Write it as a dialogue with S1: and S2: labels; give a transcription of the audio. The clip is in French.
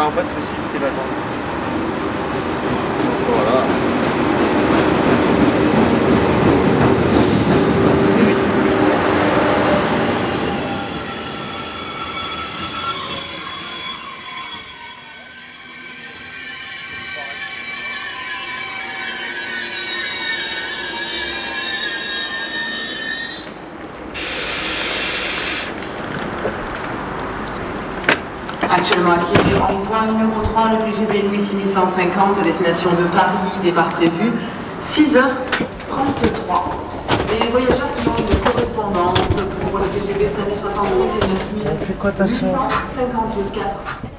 S1: En fait, le site, c'est l'agence.
S2: Actuellement acquis en point numéro 3, le TGV Louis 6150, destination de Paris, départ prévu 6h33. Les voyageurs qui ont une correspondance pour le TGV 5070 et 9000.